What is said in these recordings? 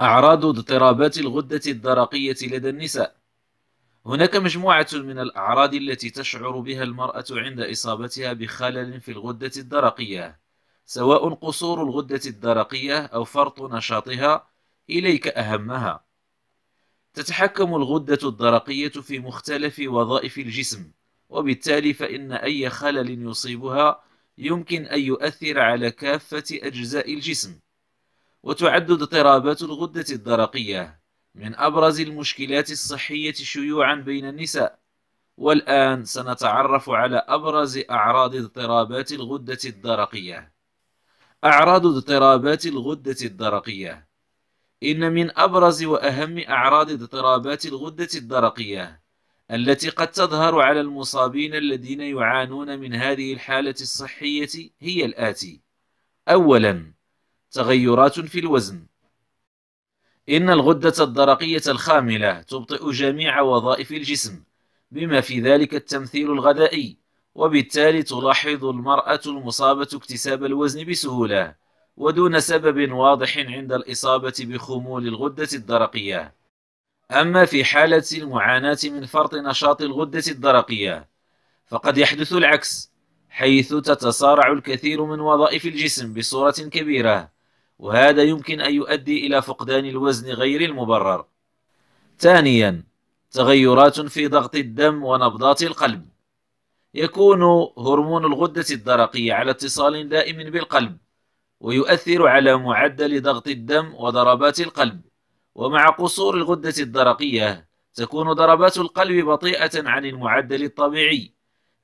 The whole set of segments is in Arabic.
أعراض اضطرابات الغدة الدرقية لدى النساء. هناك مجموعة من الأعراض التي تشعر بها المرأة عند إصابتها بخلل في الغدة الدرقية سواء قصور الغدة الدرقية أو فرط نشاطها إليك أهمها. تتحكم الغدة الدرقية في مختلف وظائف الجسم وبالتالي فإن أي خلل يصيبها يمكن أن يؤثر على كافة أجزاء الجسم. وتعد اضطرابات الغدة الدرقية من أبرز المشكلات الصحية شيوعا بين النساء. والآن سنتعرف على أبرز أعراض اضطرابات الغدة الدرقية. أعراض اضطرابات الغدة الدرقية. إن من أبرز وأهم أعراض اضطرابات الغدة الدرقية التي قد تظهر على المصابين الذين يعانون من هذه الحالة الصحية هي الآتي. أولاً تغيرات في الوزن. إن الغدة الدرقية الخاملة تبطئ جميع وظائف الجسم بما في ذلك التمثيل الغذائي وبالتالي تلاحظ المرأة المصابة اكتساب الوزن بسهولة ودون سبب واضح عند الإصابة بخمول الغدة الدرقية. أما في حالة المعاناة من فرط نشاط الغدة الدرقية فقد يحدث العكس حيث تتصارع الكثير من وظائف الجسم بصورة كبيرة. وهذا يمكن أن يؤدي إلى فقدان الوزن غير المبرر. ثانيا تغيرات في ضغط الدم ونبضات القلب. يكون هرمون الغدة الدرقية على اتصال دائم بالقلب ويؤثر على معدل ضغط الدم وضربات القلب. ومع قصور الغدة الدرقية تكون ضربات القلب بطيئة عن المعدل الطبيعي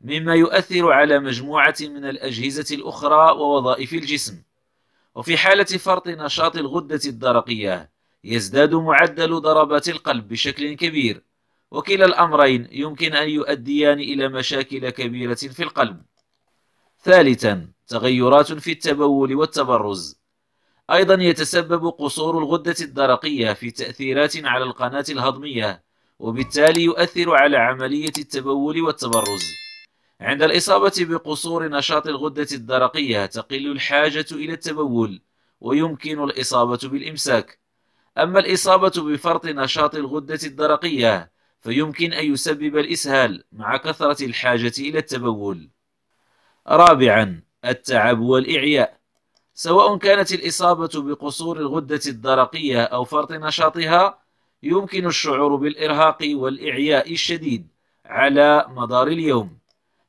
مما يؤثر على مجموعة من الأجهزة الأخرى ووظائف الجسم. وفي حالة فرط نشاط الغدة الدرقية يزداد معدل ضربات القلب بشكل كبير وكلا الأمرين يمكن أن يؤديان إلى مشاكل كبيرة في القلب. ثالثا تغيرات في التبول والتبرز. أيضا يتسبب قصور الغدة الدرقية في تأثيرات على القناة الهضمية وبالتالي يؤثر على عملية التبول والتبرز. عند الإصابة بقصور نشاط الغدة الدرقية تقل الحاجة إلى التبول ويمكن الإصابة بالإمساك. أما الإصابة بفرط نشاط الغدة الدرقية فيمكن أن يسبب الإسهال مع كثرة الحاجة إلى التبول. رابعا التعب والإعياء. سواء كانت الإصابة بقصور الغدة الدرقية أو فرط نشاطها يمكن الشعور بالإرهاق والإعياء الشديد على مدار اليوم.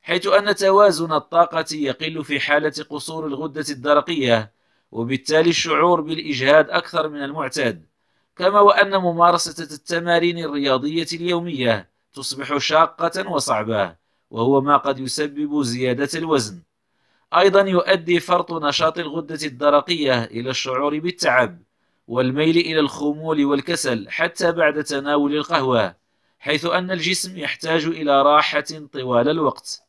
حيث أن توازن الطاقة يقل في حالة قصور الغدة الدرقية وبالتالي الشعور بالإجهاد أكثر من المعتاد كما وأن ممارسة التمارين الرياضية اليومية تصبح شاقة وصعبة وهو ما قد يسبب زيادة الوزن. أيضا يؤدي فرط نشاط الغدة الدرقية إلى الشعور بالتعب والميل إلى الخمول والكسل حتى بعد تناول القهوة حيث أن الجسم يحتاج إلى راحة طوال الوقت.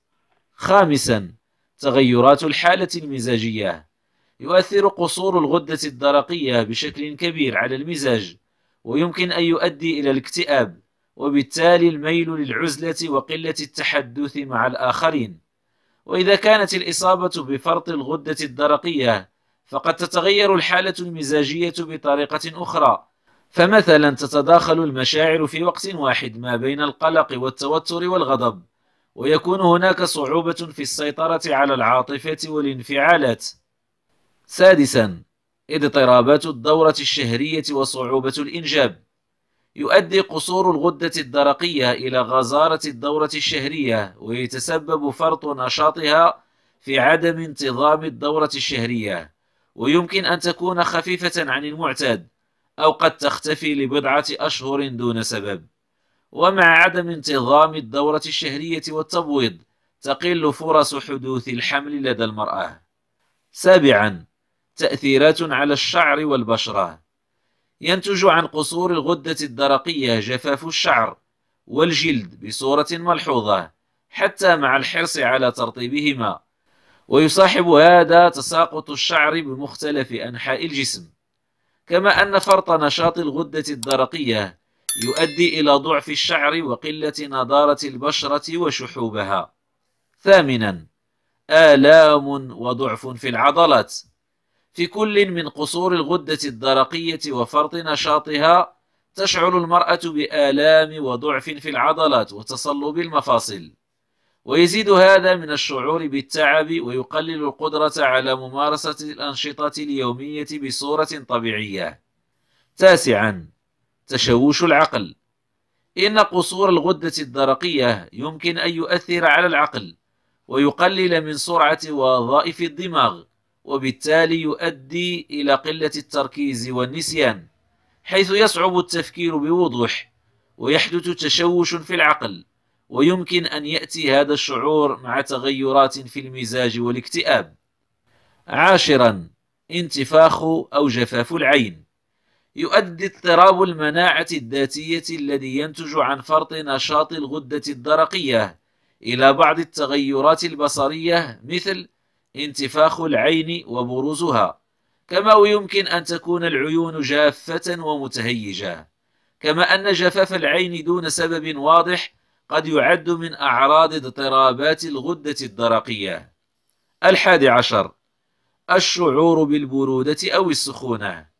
خامسا تغيرات الحالة المزاجية. يؤثر قصور الغدة الدرقية بشكل كبير على المزاج ويمكن أن يؤدي إلى الاكتئاب وبالتالي الميل للعزلة وقلة التحدث مع الآخرين. وإذا كانت الإصابة بفرط الغدة الدرقية فقد تتغير الحالة المزاجية بطريقة أخرى. فمثلا تتداخل المشاعر في وقت واحد ما بين القلق والتوتر والغضب. ويكون هناك صعوبة في السيطرة على العاطفة والانفعالات. سادسا اضطرابات الدورة الشهرية وصعوبة الإنجاب. يؤدي قصور الغدة الدرقية إلى غزارة الدورة الشهرية ويتسبب فرط نشاطها في عدم انتظام الدورة الشهرية. ويمكن أن تكون خفيفة عن المعتاد أو قد تختفي لبضعة أشهر دون سبب. ومع عدم انتظام الدورة الشهرية والتبويض تقل فرص حدوث الحمل لدى المرأة. سابعا تأثيرات على الشعر والبشرة. ينتج عن قصور الغدة الدرقية جفاف الشعر والجلد بصورة ملحوظة حتى مع الحرص على ترطيبهما. ويصاحب هذا تساقط الشعر بمختلف أنحاء الجسم. كما أن فرط نشاط الغدة الدرقية يؤدي إلى ضعف الشعر وقلة نضارة البشرة وشحوبها. ثامنا آلام وضعف في العضلات. في كل من قصور الغدة الدرقية وفرط نشاطها تشعر المرأة بآلام وضعف في العضلات وتصلب المفاصل. ويزيد هذا من الشعور بالتعب ويقلل القدرة على ممارسة الأنشطة اليومية بصورة طبيعية. تاسعا تشوش العقل. إن قصور الغدة الدرقية يمكن أن يؤثر على العقل ويقلل من سرعة وظائف الدماغ وبالتالي يؤدي إلى قلة التركيز والنسيان حيث يصعب التفكير بوضوح ويحدث تشوش في العقل ويمكن أن يأتي هذا الشعور مع تغيرات في المزاج والاكتئاب. عاشرا انتفاخ أو جفاف العين. يؤدي اضطراب المناعة الذاتية الذي ينتج عن فرط نشاط الغدة الدرقية إلى بعض التغيرات البصرية مثل انتفاخ العين وبروزها. كما يمكن أن تكون العيون جافة ومتهيجة. كما أن جفاف العين دون سبب واضح قد يعد من أعراض اضطرابات الغدة الدرقية. الحادي عشر الشعور بالبرودة أو السخونة.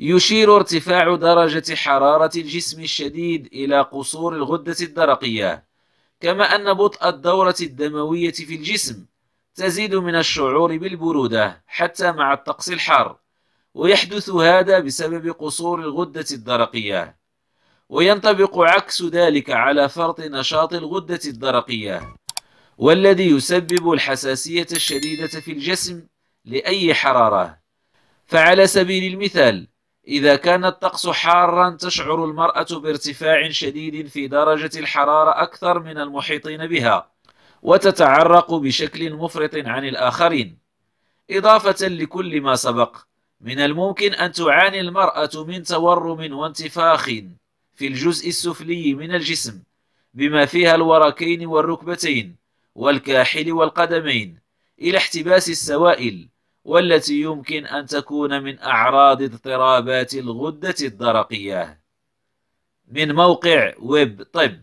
يشير ارتفاع درجة حرارة الجسم الشديد إلى قصور الغدة الدرقية كما أن بطء الدورة الدموية في الجسم تزيد من الشعور بالبرودة حتى مع الطقس الحار ويحدث هذا بسبب قصور الغدة الدرقية. وينطبق عكس ذلك على فرط نشاط الغدة الدرقية والذي يسبب الحساسية الشديدة في الجسم لأي حرارة. فعلى سبيل المثال إذا كان الطقس حارا تشعر المرأة بارتفاع شديد في درجة الحرارة أكثر من المحيطين بها وتتعرق بشكل مفرط عن الآخرين. إضافة لكل ما سبق من الممكن أن تعاني المرأة من تورم وانتفاخ في الجزء السفلي من الجسم بما فيها الوركين والركبتين والكاحل والقدمين إلى احتباس السوائل والتي يمكن أن تكون من أعراض اضطرابات الغدة الدرقية. من موقع ويب. طب